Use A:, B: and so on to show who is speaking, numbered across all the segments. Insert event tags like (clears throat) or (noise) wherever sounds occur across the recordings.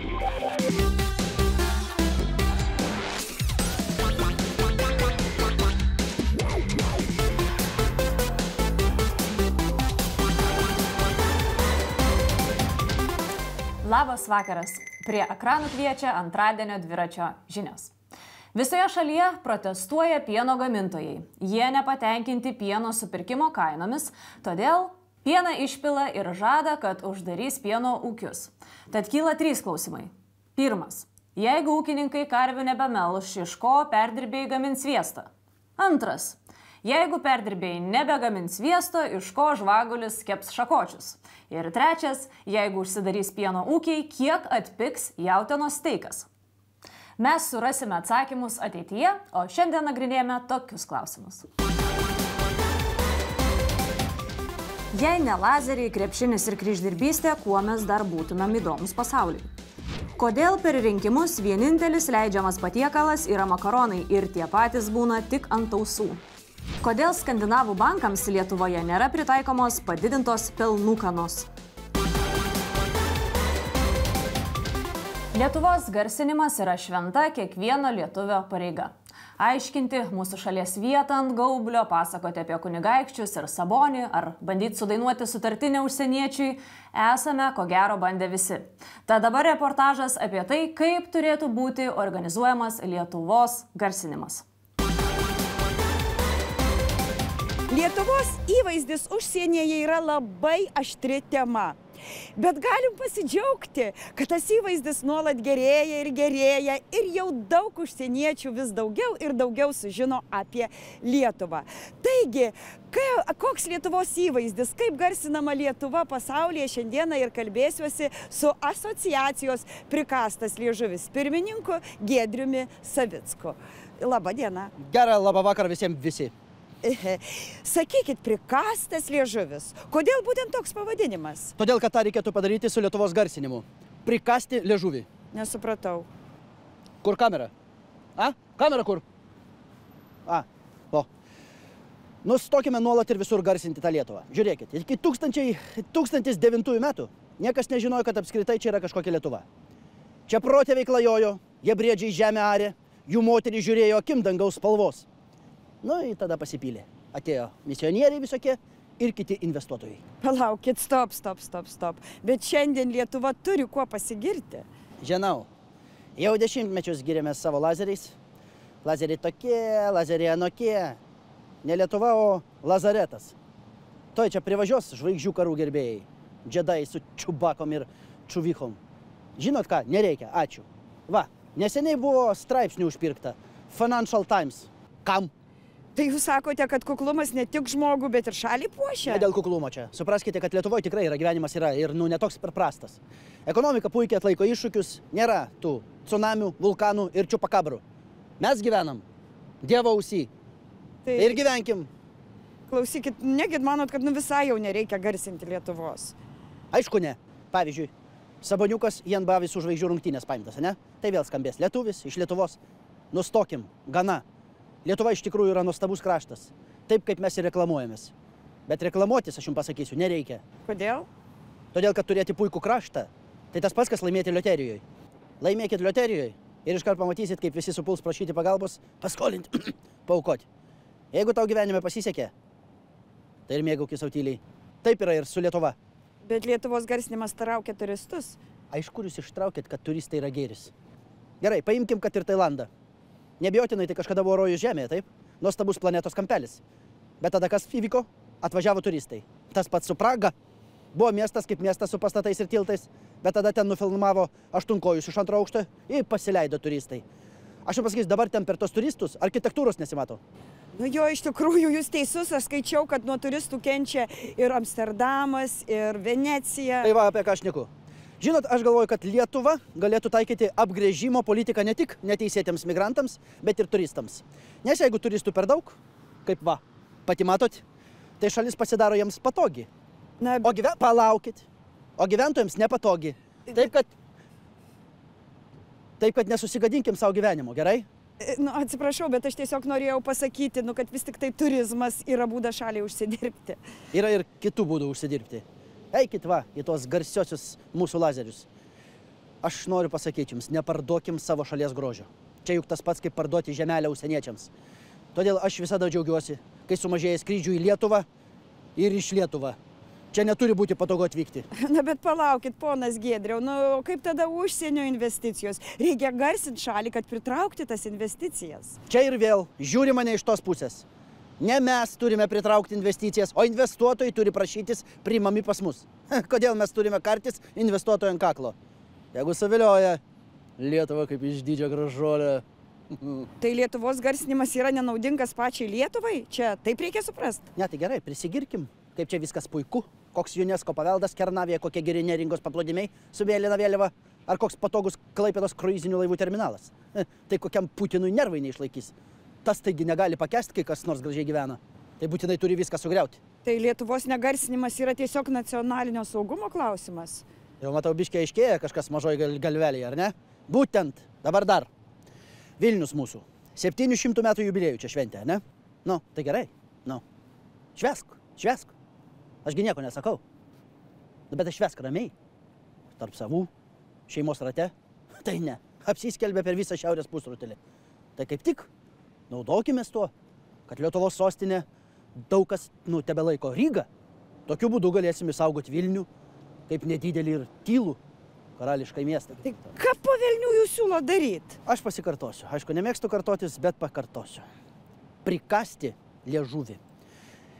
A: Labas vakaras. Prie ekranų kviečia antradienio dviračio žinios. Visoje šalyje protestuoja pieno gamintojai. Jie nepatenkinti pieno supirkimo kainomis, todėl pieną išpila ir žada, kad uždarys pieno ūkius. Tad kyla trys klausimai. Pirmas. Jeigu ūkininkai karvių nebemelš, iš ko perdirbėjai gamins sviestą? Antras. Jeigu perdirbėjai nebegamins sviesto, iš ko žvagulis keps šakočius. Ir trečias, jeigu užsidarys pieno ūkiai, kiek atpiks jautienos steikas. Mes surasime atsakymus ateityje, o šiandien nagrinėjame tokius klausimus. Jei ne lazeriai, krepšinis ir kryždirbystė, kuo mes dar būtumėm įdomus pasauliui? Kodėl per rinkimus vienintelis leidžiamas patiekalas yra makaronai ir tie patys būna tik ant ausų? Kodėl skandinavų bankams Lietuvoje nėra pritaikomos padidintos pelnūkanos? Lietuvos garsinimas yra šventa kiekvieno lietuvio pareiga. Aiškinti mūsų šalies vietą ant gaublio, pasakoti apie kunigaikščius ir sabonį, ar bandyti sudainuoti sutartinę užsieniečiui, esame ko gero bandę visi. Tad dabar reportažas apie tai, kaip turėtų būti organizuojamas Lietuvos garsinimas.
B: Lietuvos įvaizdis užsienyje yra labai aštri tema. Bet galim pasidžiaugti, kad tas įvaizdis nuolat gerėja ir gerėja ir jau daug užsieniečių vis daugiau ir daugiau sužino apie Lietuvą. Taigi, koks Lietuvos įvaizdis, kaip garsinama Lietuva pasaulyje šiandieną ir kalbėsiuosi su asociacijos prikastas liežuvis pirmininku Gedriumi Savicku. Labą dieną.
C: Gerą labą vakarą visiems visi. (laughs)
B: Sakykit, prikastas liežuvis. Kodėl būtent toks pavadinimas?
C: Todėl, kad tą reikėtų padaryti su Lietuvos garsinimu. Prikasti liežuvį.
B: Nesupratau.
C: Kur kamera? A? Kamera kur? A, o. Nustokime nuolat ir visur garsinti tą Lietuvą. Žiūrėkit, iki 1009 metų niekas nežinojo, kad apskritai čia yra kažkokia Lietuva. Čia protėviai klajojo, jie briedžiai žemę arė, jų moterį žiūrėjo akim dangaus spalvos. Nu, ir tada pasipylė. Atėjo misionieriai visokie ir kiti investuotojai.
B: Palaukit, stop, stop, stop, stop. Bet šiandien Lietuva turi kuo pasigirti.
C: Žinau, jau dešimtmečius giriamės savo lazeriais. Lazeriai tokie, lazeriai anokie. Ne Lietuva, o Lazaretas. Toj čia privažiuos žvaigždžių karų gerbėjai. Džedai su čiubakom ir čuvichom. Žinot ką, nereikia, ačiū. Va, neseniai buvo straipsnių užpirkta. Financial Times. Kam?
B: Tai jūs sakote, kad kuklumas ne tik žmogų, bet ir šalį puošia?
C: Ne dėl kuklumo čia. Supraskite, kad Lietuvoje tikrai yra gyvenimas yra ir nu netoks per prastas. Ekonomika puikiai atlaiko iššūkius, nėra tų tsunamių, vulkanų ir čiupakabrų. Mes gyvenam Dievo ausį. Tai ir gyvenkim.
B: Klausykit, negit manot, kad nu visai jau nereikia garsinti Lietuvos?
C: Aišku, ne. Pavyzdžiui, Saboniukas į NBA visų žvaigždžių rungtynės paimtas, ne? Tai vėl skambės lietuvis iš Lietuvos. Nustokim, gana. Lietuva iš tikrųjų yra nuostabus kraštas. Taip, kaip mes ir reklamuojamės. Bet reklamuotis, aš jums pasakysiu, nereikia.
B: Kodėl?
C: Todėl, kad turėti puikų kraštą, tai tas pats, kas laimėti loterijoje. Laimėkit loterijoje ir iškart pamatysit, kaip visi supuls prašyti pagalbos, paskolinti, (clears throat) paukoti. Jeigu tau gyvenime pasisekė, tai ir mėgaukis autyliai. Taip yra ir su Lietuva.
B: Bet Lietuvos garsinimas traukia turistus.
C: Aišku, jūs ištraukėt, kad turistai yra gėris. Gerai, paimkim, kad ir Tailandą. Nebijotinai tai kažkada buvo rojus Žemėje, taip? Nuostabus planetos kampelis. Bet tada kas įvyko? Atvažiavo turistai. Tas pats su Praga. Buvo miestas kaip miestas su pastatais ir tiltais, bet tada ten nufilmavo aštunkojus iš antro aukšto ir pasileido turistai. Aš jums pasakysiu, dabar ten per tos turistus architektūros nesimato.
B: Nu jo, iš tikrųjų, jūs teisus, aš skaičiau, kad nuo turistų kenčia ir Amsterdamas, ir Venecija.
C: Tai va, apie ką aš neku. Žinot, aš galvoju, kad Lietuva galėtų taikyti apgrėžimo politiką ne tik neteisėtiems migrantams, bet ir turistams. Nes jeigu turistų per daug, kaip va, pati matot, tai šalis pasidaro jiems patogi. Na, o gyven... Palaukit. O gyventojams nepatogi. Taip, kad... Taip, kad nesusigadinkim savo gyvenimo, gerai?
B: Nu, atsiprašau, bet aš tiesiog norėjau pasakyti, nu, kad vis tik tai turizmas yra būdas šaliai užsidirbti.
C: Yra ir kitų būdų užsidirbti. Eikit va į tuos garsiosius mūsų lazerius. aš noriu pasakyti jums, neparduokim savo šalies grožio. Čia juk tas pats kaip parduoti žemelę užsieniečiams. Todėl aš visada džiaugiuosi, kai sumažėja skrydžių į Lietuvą ir iš Lietuvą. Čia neturi būti patogu atvykti. (laughs)
B: Na bet palaukit, ponas Gedriau, nu kaip tada užsienio investicijos? Reikia garsinti šalį, kad pritraukti tas investicijas.
C: Čia ir vėl žiūri mane iš tos pusės. Ne mes turime pritraukti investicijas, o investuotojai turi prašytis priimami pas mus. (laughs) Kodėl mes turime kartis investuotojų ant kaklo? Jeigu savilioja Lietuva kaip iš didžio gražuolė. (laughs)
B: Tai Lietuvos garsinimas yra nenaudingas pačiai Lietuvai? Čia taip reikia suprasti.
C: Ne, tai gerai, prisigirkim, kaip čia viskas puiku. Koks UNESCO paveldas Kernavėje, kokie geri neringos paplūdimiai su vėlina vėliava, ar koks patogus Klaipėdos kruizinių laivų terminalas. (laughs) Tai kokiam Putinui nervai neišlaikys. Tas taigi negali pakesti, kai kas nors gražiai gyvena. Tai būtinai turi viską sugriauti.
B: Tai Lietuvos negarsinimas yra tiesiog nacionalinio saugumo klausimas.
C: Jau matau, biškiai aiškėja kažkas mažoji gal, galvelėje, ar ne? Būtent, dabar dar. Vilnius mūsų. 700 metų jubiliejų čia šventė, ne? Nu, tai gerai. Nu. Švesk, švesk. Ašgi nieko nesakau. Nu, bet aš švesk ramiai. Tarp savų, šeimos rate. Tai ne. Apsiskelbė per visą šiaurės pusrutulį. Tai kaip tik naudokime tuo, kad Lietuvos sostinė daug kas, nu, tebe laiko Rygą. Tokiu būdu galėsime saugoti Vilnių kaip nedidelį ir tylų karališką miestą.
B: Tai ką po Vilnių jūs siūlo daryti?
C: Aš pasikartosiu. Aišku, nemėgstu kartotis, bet pakartosiu. Prikasti liežuvį.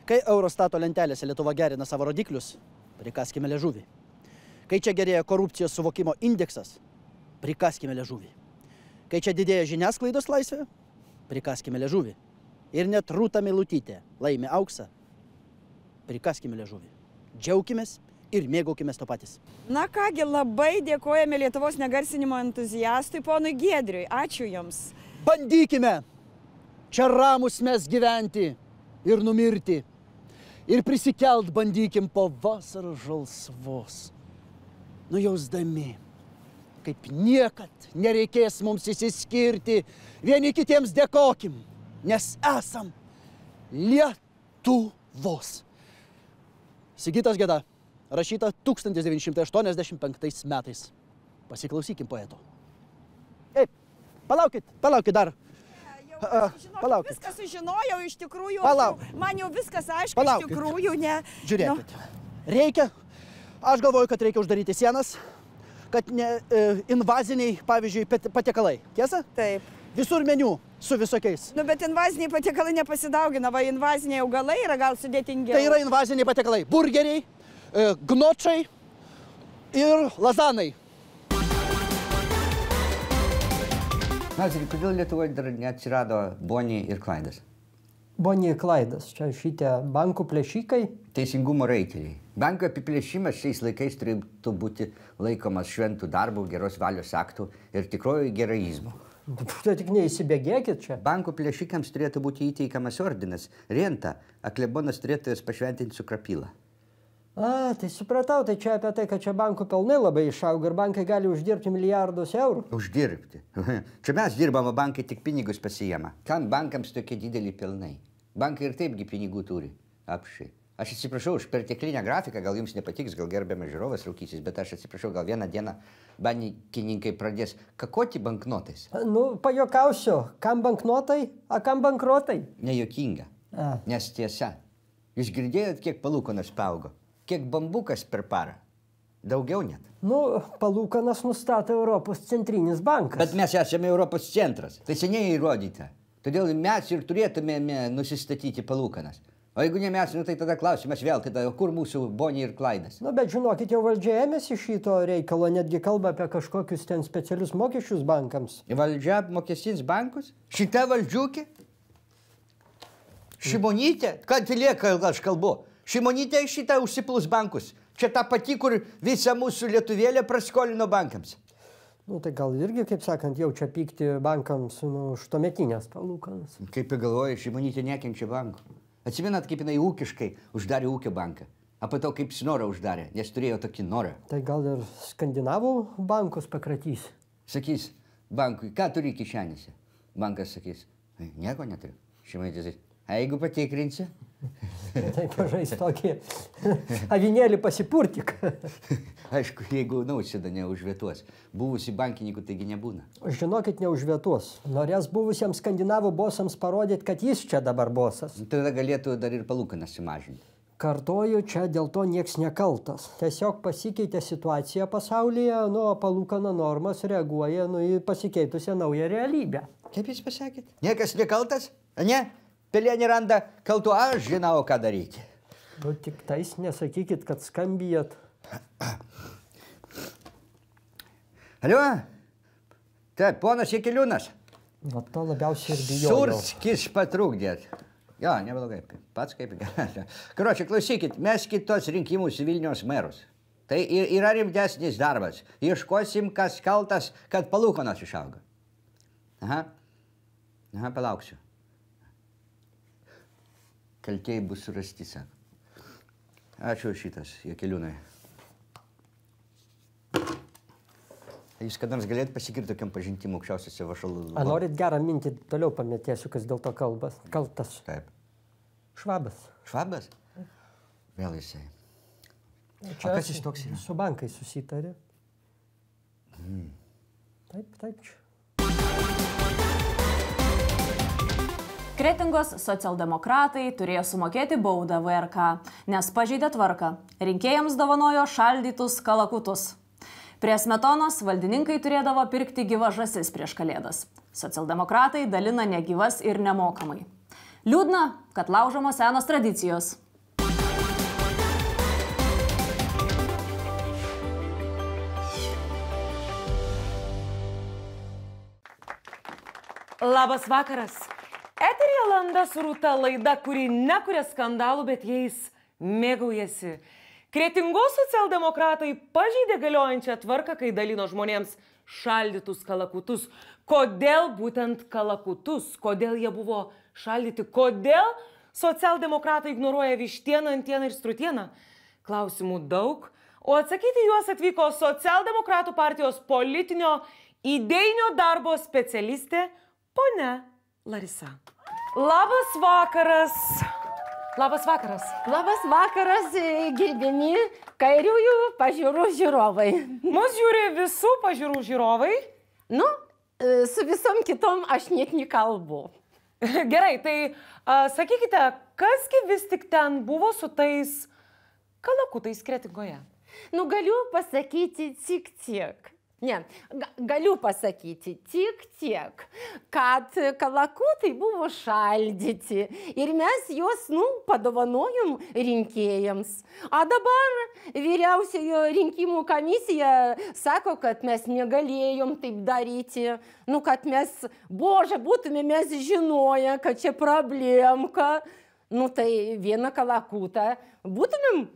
C: Kai Eurostato lentelėse Lietuva gerina savo rodiklius, prikaskime liežuvį. Kai čia gerėja korupcijos suvokimo indeksas, prikaskime liežuvį. Kai čia didėja žiniasklaidos laisvė, prikaskime liežuvį. Ir net Rūta Milutytė laimi auksą, prikaskime liežuvį. Džiaukimės ir mėgaukimės to patys.
B: Na kągi, labai dėkojame Lietuvos negarsinimo entuziastui, ponui Gedriui. Ačiū Jums.
C: Bandykime čia ramus mes gyventi ir numirti. Ir prisikelt bandykim po vasaros žalsvos. Nujausdami, kaip niekad nereikės mums įsiskirti, vieni kitiems dėkokim, nes esam Lietuvos. Sigitas Geda, rašyta 1985 metais. Pasiklausykim poeto. Ei, palaukit, palaukit dar. A, palaukit.
B: Viską sužinojau iš tikrųjų.
C: Palauk.
B: Man jau viskas aišku,
C: Palaukit.
B: iš tikrųjų, ne.
C: Žiūrėkit. Reikia, aš galvoju, kad reikia uždaryti sienas, kad ne e, invaziniai, pavyzdžiui, patiekalai. Tiesa?
B: Taip.
C: Visur meniu su visokiais.
B: Nu, bet invaziniai patiekalai nepasidaugina, va invaziniai augalai yra gal sudėtingiau.
C: Tai yra invaziniai patiekalai. Burgeriai, e, gnočiai ir lazanai.
D: Nazari, kodėl Lietuvoje dar neatsirado Bonnie ir Klaidas?
E: Bonija Klaidas, čia šitie bankų plėšikai.
D: Teisingumo reikeliai. Banko apiplėšimas šiais laikais turėtų būti laikomas šventų darbų, geros valios aktų ir tikrojo geraizmu.
E: Tai tik neįsibėgėkit čia.
D: Bankų plėšikams turėtų būti įteikamas ordinas, renta, aklebonas turėtų jas pašventinti su krapyla.
E: A, tai supratau, tai čia apie tai, kad čia bankų pelnai labai išauga ir bankai gali uždirbti milijardus eurų.
D: Uždirbti. (laughs) Čia mes dirbam, o bankai tik pinigus pasijama. Kam bankams tokie dideli pelnai? Bankai ir taipgi pinigų turi. Apšiai. Aš atsiprašau už perteklinę grafiką, gal jums nepatiks, gal gerbiamas žiūrovas rūkysis, bet aš atsiprašau, gal vieną dieną bankininkai pradės kakoti banknotais.
E: Nu, pajokausiu, kam banknotai, a kam bankrotai.
D: Nejuokinga.
E: A.
D: Nes tiesa. Jūs girdėjot, kiek palūkonas paaugo? Kiek bambukas per parą? Daugiau net.
E: Nu, palūkanas nustato Europos centrinis bankas.
D: Bet mes esame Europos centras. Tai seniai įrodyta. Todėl mes ir turėtumėme nusistatyti palūkanas. O jeigu ne mes, nu, tai tada klausimas vėl, tada, kur mūsų Bonė ir Klaidas?
E: Nu, bet žinokit, jau valdžia ėmėsi šito reikalo, netgi kalba apie kažkokius ten specialius mokesčius bankams.
D: Valdžia apmokestins bankus? Šita valdžiukė? Šimonytė? Kad lieka, aš kalbu. Šimonytė šitą užsiplus bankus. Čia ta pati, kur visą mūsų lietuvėlę praskolino bankams.
E: Nu, tai gal irgi, kaip sakant, jaučia pykti bankams nu, už tuometinės palūkanas.
D: Kaip ir galvoja, Šimonytė nekenčia bankų. Atsimenat, kaip jinai ūkiškai uždarė ūkio banką. Po to kaip Snorą uždarė, nes turėjo tokį norą.
E: Tai gal ir skandinavų bankus pakratys.
D: Sakys bankui, ką turi kišenėse? Bankas sakys, "Ai, nieko neturiu. Sakys, "A jeigu patikrinsi,
E: Tai pažais tokį avinėlį pasipurtik.
D: Aišku, jeigu nausėda neužvietuos. Buvusi bankininkų taigi nebūna.
E: Žinokit, neužvietuos. Norės buvusiems skandinavų bosams parodyti, kad jis čia dabar bosas.
D: Tada galėtų dar ir palūkanas sumažinti.
E: Kartoju, čia dėl to nieks nekaltas. Tiesiog pasikeitė situacija pasaulyje, nu, o palūkana normas reaguoja nu, į pasikeitusią naują realybę.
D: Kaip jūs pasakėt? Niekas nekaltas? Ne? Pelėnį randa kaltų, aš žinau, ką daryti.
E: Nu, tik tais nesakykit, kad skambijat. (sniffs)
D: Aliu? Taip, ponas Jekiliūnas.
E: Va to labiausiai ir bijau.
D: Surskis patrukdėt. Jo, neblogai. Pats kaip. Karočiui, klausykit, mes kitos rinkimus į Vilnius merus. Tai yra rimtesnis darbas. Ieškosim, kas kaltas, kad palūkonas išauga. Aha. Aha, palauksiu. Kaltieji bus surasti, sako. Ačiū šitas, Jekeliūnai. Jūs kada nors galėtumėte pasigirti tokiam pažintimu aukščiausiose vašalų?
E: A norit gerą mintį, toliau pamėtėsiu, kas dėl to kalbas. Kaltas.
D: Taip.
E: Švabas.
D: Švabas? Vėl jisai.
E: Čia
D: kas jis toks yra?
E: Su bankais susitarė. Taip, taip. čia.
A: Kretingos socialdemokratai turėjo sumokėti baudą VRK, nes pažeidė tvarką. Rinkėjams dovanojo šaldytus kalakutus. Prie smetonos valdininkai turėdavo pirkti gyvas žasis prieš kalėdas. Socialdemokratai dalina negyvas ir nemokamai. Liūdna, kad laužomos senos tradicijos.
F: Labas vakaras. Eterija landa surūta laida, kuri nekuria skandalų, bet jais mėgaujasi. Kretingos socialdemokratai pažeidė galiojančią tvarką, kai dalino žmonėms šaldytus kalakutus. Kodėl būtent kalakutus? Kodėl jie buvo šaldyti? Kodėl socialdemokratai ignoruoja vištieną, antieną ir strutieną? Klausimų daug, o atsakyti juos atvyko socialdemokratų partijos politinio idėjinio darbo specialistė ponia Larisa. Labas vakaras. Labas vakaras.
G: Labas vakaras, gerbiami kairiųjų pažiūrų žiūrovai.
F: Mūsų žiūri visų pažiūrų žiūrovai.
G: Nu, e, su visom kitom aš net nekalbu. (laughs)
F: Gerai, tai a, sakykite, kasgi vis tik ten buvo su tais kalakutais kretingoje?
G: Nu, galiu pasakyti tik tiek. Ne, ga galiu pasakyti tik tiek, kad kalakutai buvo šaldyti ir mes juos, nu, padovanojom rinkėjams. O dabar vyriausiojo rinkimų komisija sako, kad mes negalėjom taip daryti. Nu, kad mes, bože, būtume mes žinoję, kad čia problemka. Nu, tai vieną kalakutą būtumėm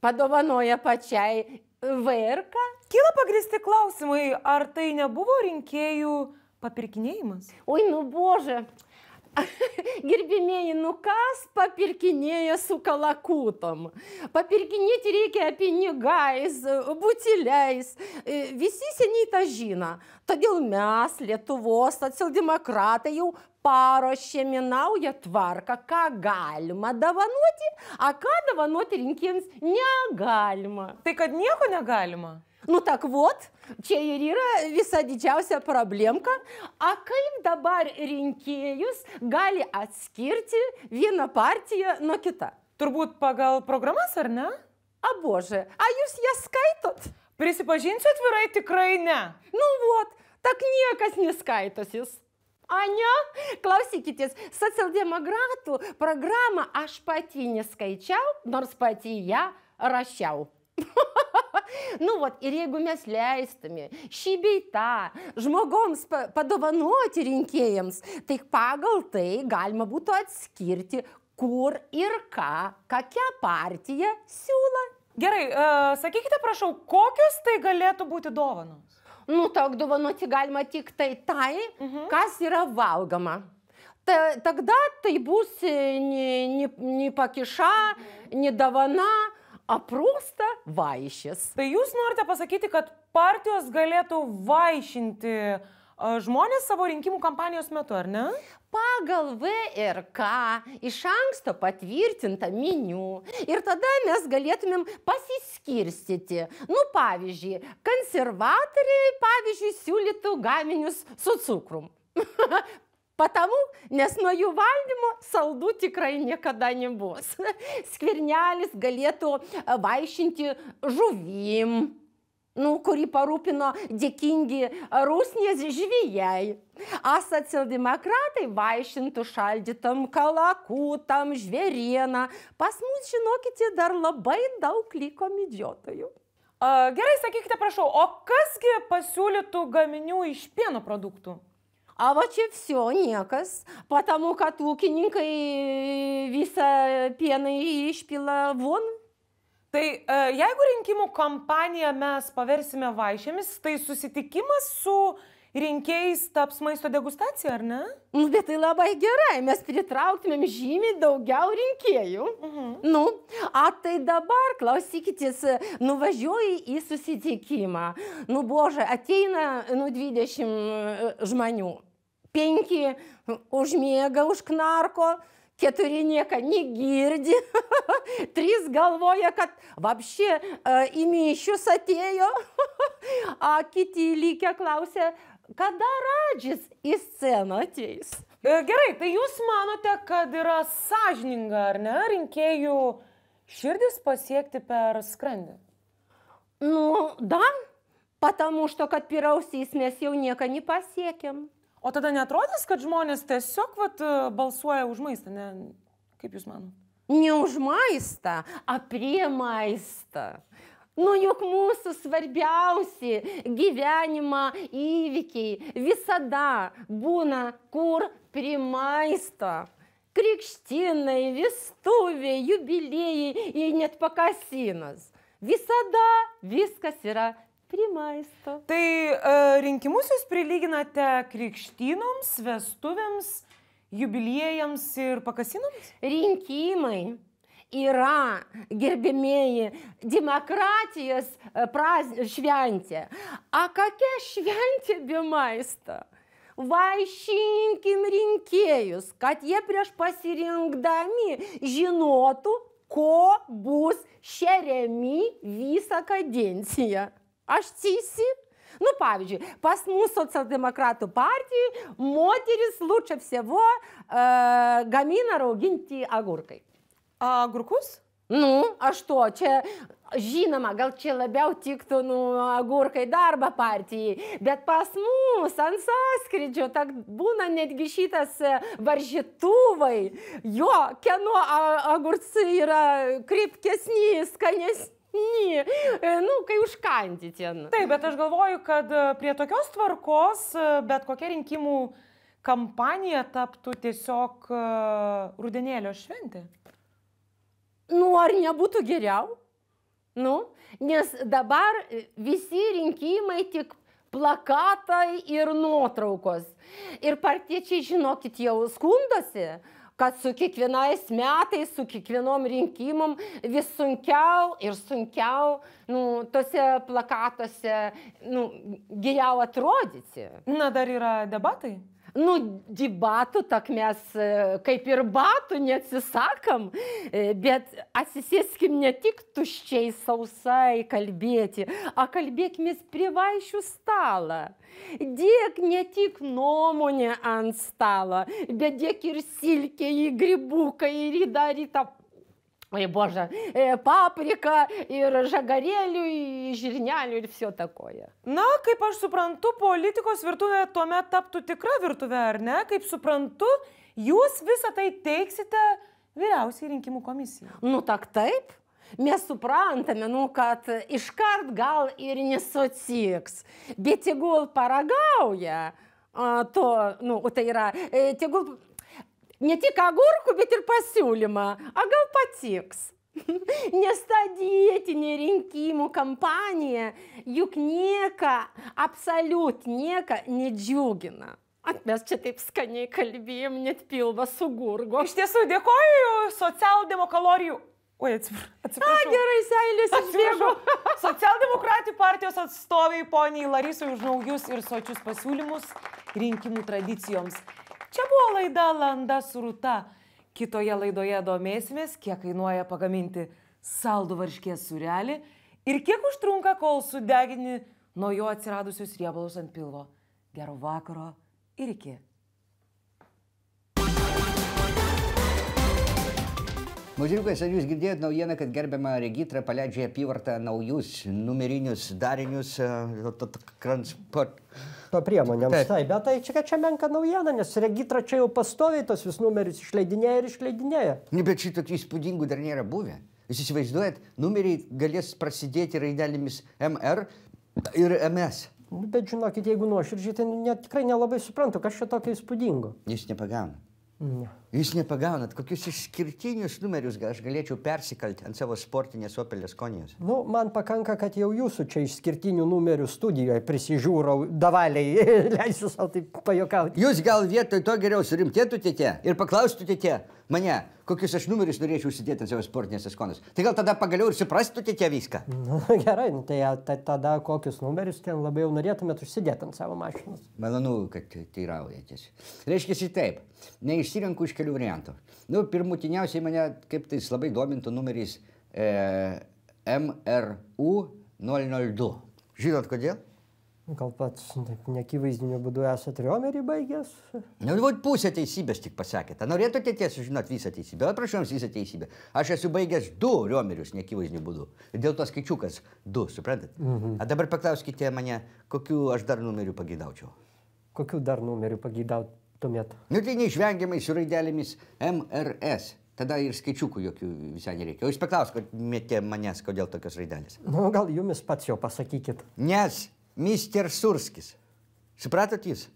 G: padovanoję pačiai VRK.
F: Kyla pagristi klausimai, ar tai nebuvo rinkėjų papirkinėjimas?
G: Oi, nu bože. (laughs) Gerbimieji, nu kas papirkinėja su kalakutom? Papirkinėti reikia pinigais, butiliais. Visi seniai tą žino. Todėl mes, Lietuvos socialdemokratai, jau paruošėme naują tvarką, ką galima dovanoti, o ką dovanoti rinkėjams negalima.
F: Tai kad nieko negalima.
G: Nu tak vot, čia ir yra visa didžiausia problemka. A kaip dabar rinkėjus gali atskirti vieną partiją nuo kita?
F: Turbūt pagal programas, ar ne?
G: A bože, a jūs jas skaitot?
F: Prisipažinsiu atvirai, tikrai ne.
G: Nu vot, tak niekas neskaitosis. A ne, klausykitės, socialdemokratų programą aš pati neskaičiau, nors pati ją rašiau. nu, vat, ir jeigu mes leistume šį bei tą žmogoms pa padovanoti rinkėjams, tai pagal tai galima būtų atskirti, kur ir ką, kokia partija siūlo.
F: Gerai, uh, sakykite, prašau, kokios tai galėtų būti dovanos?
G: Nu, tak dovanoti galima tik tai tai, mhm. kas yra valgoma. Ta, тогда tai bus не, не, не pakiša, не davana, o prosta vaišės.
F: Tai jūs norite pasakyti, kad partijos galėtų vaišinti žmonės savo rinkimų kampanijos metu, ar ne?
G: pagal VRK iš anksto patvirtintą meniu ir tada mes galėtumėm pasiskirstyti. Nu, pavyzdžiui, konservatoriai, pavyzdžiui, siūlytų gaminius su cukrum. (laughs) Patamu, nes nuo jų valdymo saldų tikrai niekada nebus. (laughs) Skvirnelis galėtų vaišinti žuvim, nu, kurį parūpino dėkingi rusnės žvėjai. A socialdemokratai vaišintų šaldytam kalakūtam, žvėrieną. Pas mus, žinokite, dar labai daug liko medžiotojų.
F: Gerai, sakykite, prašau, o kasgi pasiūlytų gaminių iš pieno produktų?
G: А вот čia все niekas, потому kad ūkininkai visą pieną išpila von.
F: Tai e, jeigu rinkimų kampaniją mes paversime vaišėmis, tai susitikimas su rinkėjais taps maisto degustacija, ar ne?
G: Nu, bet tai labai gerai, mes pritrauktumėm žymiai daugiau rinkėjų. Mhm. Nu, a tai dabar, klausykitės, nuvažiuoji į susitikimą. Nu, bože, ateina, nu, 20 žmonių. Penki užmiega, užknarko, keturi nieko negirdi, (laughs) trys galvoja, kad vapšė į mišius atėjo, (laughs) a kiti lygia klausia, kada Radžis į sceną ateis.
F: E, Gerai, tai jūs manote, kad yra sąžininga, ar ne, rinkėjų širdis pasiekti per skrandį?
G: Ну, да, потому что, kad pirausiais mes jau nieko nepasiekėm.
F: O tada netrodys, kad žmonės tiesiog vat, e, balsuoja už maistą, ne? Kaip jūs manote?
G: Не už maistą, a prie maistą. Nu juk mūsų svarbiausi gyvenimo įvykiai visada būna kur prie maisto. Krikštinai, vestuvė, jubiliejai ir net pakasinas. Visada viskas yra prie maisto.
F: Tai e, rinkimus jūs prilyginate krikštynoms, vestuvėms, jubiliejams ir pakasinams?
G: rinkimai yra, gerbėmėji, demokratijos e, praz... šventė. A kokia šventė be maisto? Vaišinkim rinkėjus, kad jie prieš pasirinkdami žinotų, ko bus šeriami visą kadenciją. Aš teisi? Nu, pavyzdžiui, pas mūsų socialdemokratų partijai moteris лучше всего e, gamina rauginti agurkai.
F: Agurkus?
G: Nu, aš to, čia, žinoma, gal čia labiau tiktų, nu, agurkai darbo partijai, bet pas mus ant sąskrydžio tak būna netgi šitas varžytuvai, jo, kieno a- agurcai yra krypkesni, skanesni. E, Nu, kai užkandi ten.
F: Taip, bet aš galvoju, kad e, prie tokios tvarkos e, bet kokia rinkimų kampanija taptų tiesiog e, rudenėlio šventė.
G: Nu, ar nebūtų geriau? Nu, nes dabar visi rinkimai tik plakatai ir nuotraukos. Ir partiečiai, žinokit, jau skundosi, kad su kiekvienais metais, su kiekvienom rinkimom vis sunkiau ir sunkiau, nu, tose plakatuose, nu, geriau atrodyti.
F: Na, dar yra debatai.
G: Nu, debatų, tak mes kaip ir batų neatsisakam, bet atsisėskim ne tik tuščiai sausai kalbėti, o kalbėkime prie vaišių stalą. Dėk ne tik nuomonę ant stalo, bet dėk ir silkę į gribuką ir į darytą Ой, боже, э, паприка ir žagarėlių, ir žirnelių ir все такое.
F: Na, kaip aš suprantu, politikos virtuvė tuomet taptų tikra virtuvė, ar ne? Kaip suprantu, jūs visą tai teiksite vyriausiai rinkimų komisijai.
G: Nu, tak taip. Mes suprantame, nu, kad iškart gal ir nesutiks, bet tegul paragauja a, to, nu, o tai yra, e, tegul ne tik agurkų, bet ir pasiūlymą, a gal patiks. Nes ta dietinė rinkimų kampanija juk nieka, absoliut nieka nedžiugina. At mes čia taip skaniai kalbėjom, net pilvas sugurgo.
F: Iš tiesų, dėkoju socialdemokalorijų Oi, atsipra-
G: A,
F: atsiprašau.
G: gerai, seilės išbėgo.
F: Atsiprašau. Socialdemokratų partijos atstovai poniai Larisai už naujus ir sočius pasiūlymus rinkimų tradicijoms. Buvo laida Landa surūta. Kitoje laidoje domėsimės, kiek kainuoja pagaminti saldų varškės surelį ir kiek užtrunka, kol sudegini nuo jo atsiradusius riebalus ant pilvo. Gero vakaro ir iki.
D: Mažiukas, ar jūs girdėjot naujieną, kad gerbiama Regitra paleidžia apyvartą naujus numerinius darinius e, transport.
E: To priemonėms.
D: Taip.
E: Taip, bet tai čia, čia menka naujiena, nes regitra čia jau pastoviai tos vis numerius išleidinėja ir išleidinėja.
D: Ne, bet šitokių įspūdingų dar nėra buvę. Jūs įsivaizduojat, numeriai galės prasidėti raidelėmis MR ir MS.
E: Nu, Bet žinokit, jeigu nuoširdžiai, tai net tikrai nelabai suprantu, kas čia tokio įspūdingo.
D: Jūs nepagaunat.
E: Ne.
D: Jūs nepagaunat, kokius išskirtinius numerius aš galėčiau persikalti ant savo sportinės opelės konijos.
E: Nu, man pakanka, kad jau jūsų čia išskirtinių numerių studijoje prisižiūrau, davaliai, (laughs) leisiu savo taip pajokauti.
D: Jūs gal vietoj to geriau surimtėtumėte ir paklaustumėte mane, kokius aš numerius norėčiau užsidėti ant savo sportinės konos. Tai gal tada pagaliau ir suprastumėte viską.
E: Nu, (laughs) gerai, nu, tai, tai tada kokius numerius ten labai jau norėtumėt užsidėti ant savo mašinos.
D: Malonu, kad teiraujatės. Reiškia, taip, neišsirenku iš kelių variantų. Nu, pirmutiniausiai mane kaip tais labai domintų numeris e, MRU 002. Žinot kodėl?
E: Gal pats taip neakivaizdiniu būdu esate riomerį baigęs?
D: Nu, vat pusę teisybės tik pasakėte. Norėtumėte tiesiog sužinot visą teisybę? O prašau jums visą teisybę. Aš esu baigęs du riomerius neakivaizdiniu būdu. Dėl to skaičiukas du, suprantat? Mhm. A dabar paklauskite mane, kokiu aš dar numeriu pagėdaučiau.
E: Kokių dar numerių pagydautumėt?
D: Nu tai neišvengiamai su raidelėmis MRS. Tada ir skaičiukų jokių visai nereikia. O jūs paklauskite manęs, kodėl tokios raidelės.
E: Nu, gal jumis pats jau pasakykit.
D: Nes Mister Surskis. Supratot jūs?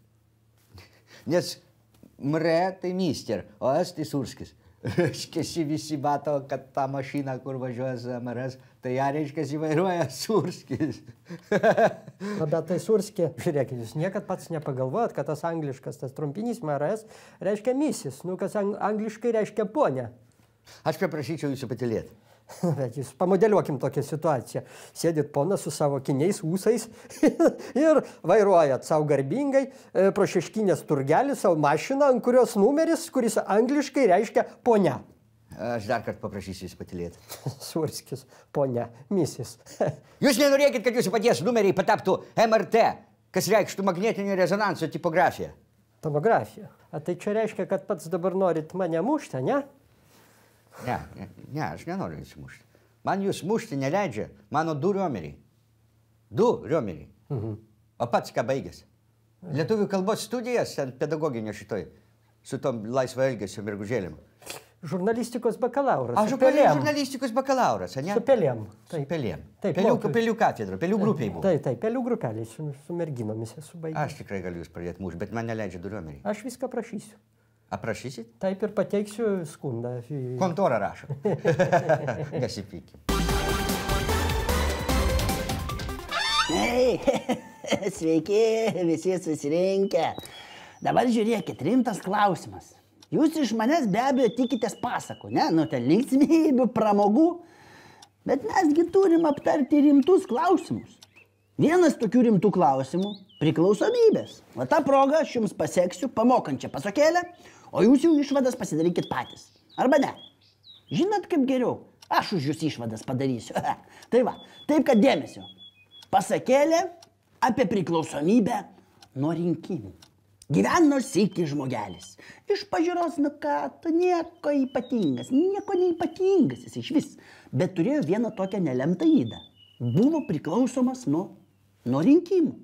D: Nes Mre tai Mister, o S tai Surskis. Reiškia, visi mato, kad ta mašina, kur važiuoja su MRS, tai ją reiškia, įvairuoja Surskis.
E: Na, bet tai surskė, žiūrėkit, jūs niekad pats nepagalvojat, kad tas angliškas, tas trumpinys MRS reiškia misis, nu, kas ang angliškai reiškia ponė.
D: Aš paprašyčiau jūsų patilėti. (laughs)
E: Bet jūs pamodeliuokim tokią situaciją. Sėdit ponas su savo kiniais ūsais (laughs) ir vairuojat savo garbingai e, pro šeškinės turgelį savo mašiną, ant kurios numeris, kuris angliškai reiškia ponia.
D: Aš dar kartą paprašysiu jūs patilėti. (laughs)
E: Surskis, ponia, misis.
D: Jūs nenorėkit, kad jūsų paties numeriai pataptų MRT, kas reikštų magnetinio rezonanso tipografiją.
E: Tomografija. A tai čia reiškia, kad pats dabar norit mane mušti, ne?
D: Ne, ne, ne, aš nenoriu jūsų mušti. Man jūs mušti neleidžia mano du riomeriai. Du riomeriai. Mhm. O pats ką baigęs? Lietuvių kalbos studijas ant pedagoginio šitoj, su tom laisvo elgesio mergužėlėm.
E: Žurnalistikos bakalauras.
D: Aš
E: pelėm.
D: žurnalistikos bakalauras, ne?
E: Su pelėm.
D: Su pelėm.
E: Taip,
D: pelių,
E: mokiau.
D: pelių katedra, pelių grupiai buvo.
E: Taip, taip, pelių grupeliai su, su merginomis esu baigęs.
D: Aš tikrai galiu jūs pradėti mušti, bet man neleidžia du riomeriai.
E: Aš viską prašysiu.
D: Aprašysit?
E: Taip ir pateiksiu skundą. į-
D: Kontora rašo. (laughs) Nesipykim.
C: Ei, (laughs) sveiki, visi susirinkę. Dabar žiūrėkit, rimtas klausimas. Jūs iš manęs be abejo tikitės pasakų, ne? Nu, ten linksmybių, pramogų. Bet mesgi turim aptarti rimtus klausimus. Vienas tokių rimtų klausimų - priklausomybės. O tą progą aš jums pasieksiu pamokančią pasakėlę, o jūs jų išvadas pasidarykit patys. Arba ne. Žinot kaip geriau? Aš už jūs išvadas padarysiu. (laughs) tai va, taip kad dėmesio. Pasakėlė apie priklausomybę nuo rinkimų. Gyveno sėki žmogelis. Iš pažiūros, nu ką, tu nieko ypatingas, nieko neipatingas jis iš vis. Bet turėjo vieną tokią nelemtą įdą. Buvo priklausomas nuo, nuo rinkimų.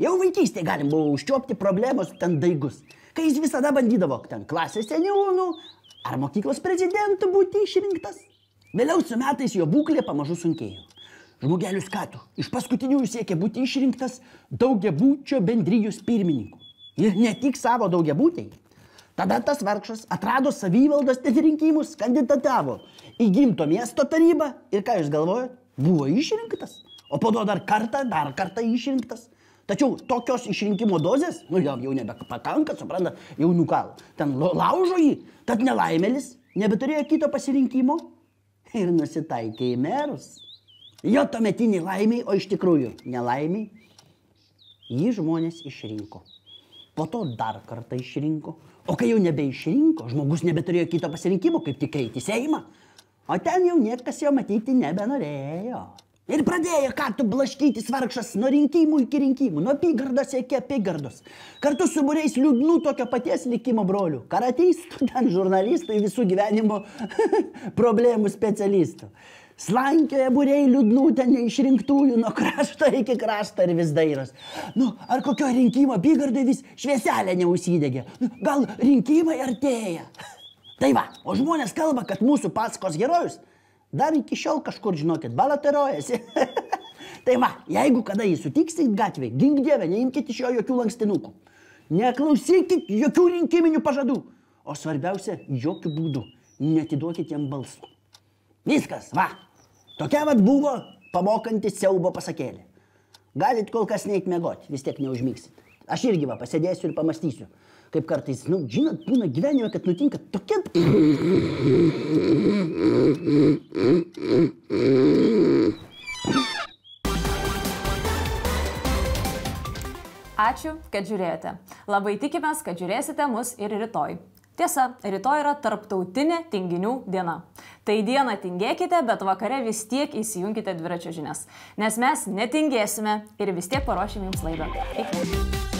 C: Jau vaikystėje galim buvo užčiopti problemos ten daigus. Kai jis visada bandydavo ten klasės seniūnų ar mokyklos prezidentų būti išrinktas. Vėliau su metais jo būklė pamažu sunkėjo. Žmogelis Katu iš paskutiniųjų siekė būti išrinktas daugiabūčio bendrijos pirmininku. Ir ne tik savo daugiabūtėje. Tada tas vargšas atrado savivaldos rinkimus, kandidatavo į gimto miesto tarybą ir ką jūs galvojat, buvo išrinktas. O po to dar kartą, dar kartą išrinktas. Tačiau tokios išrinkimo dozės, nu jau, jau nebepakanka, suprantat, jau nukal. Ten laužo jį, tad nelaimėlis nebeturėjo kito pasirinkimo ir nusitaikė į merus. Jo tuometiniai laimiai, o iš tikrųjų nelaimiai, jį žmonės išrinko. Po to dar kartą išrinko. O kai jau nebeišrinko, žmogus nebeturėjo kito pasirinkimo, kaip tik eiti į Seimą. O ten jau niekas jo matyti nebenorėjo. Ir pradėjo kartu blaškytis vargšas nuo rinkimų iki rinkimų, nuo apygardos iki apygardos. Kartu su būriais liūdnų tokio paties likimo brolių. Karateistų, (laughs) ten žurnalistų, visų gyvenimo (laughs) problemų specialistų. Slankioja būriai liūdnų ten neišrinktųjų nuo krašto iki krašto ir vis dairos. Nu, ar kokio rinkimo apygardai vis švieselė neusidegė? Nu, gal rinkimai artėja? (laughs) Tai va, o žmonės kalba, kad mūsų paskos herojus dar iki šiol kažkur, žinokit, balateruojasi. (laughs) tai va, jeigu kada jį sutiksit gatvėje, gink dievę, neimkite iš jo jokių lankstinukų. Neklausykit jokių rinkiminių pažadų. O svarbiausia, jokių būdų netiduokit jam balsų. Viskas, va. Tokia vad buvo pamokanti siaubo pasakėlė. Galit kol kas neik mėgoti, vis tiek neužmygsit. Aš irgi va pasėdėsiu ir pamastysiu. Kaip kartais, nu, žinot, būna gyvenime, kad nutinka tokia...
A: Ačiū, kad žiūrėjote. Labai tikimės, kad žiūrėsite mus ir rytoj. Tiesa, rytoj yra tarptautinė tinginių diena. Tai dieną tingėkite, bet vakare vis tiek įsijunkite dviračio žinias. Nes mes netingėsime ir vis tiek paruošime jums laidą. Iki.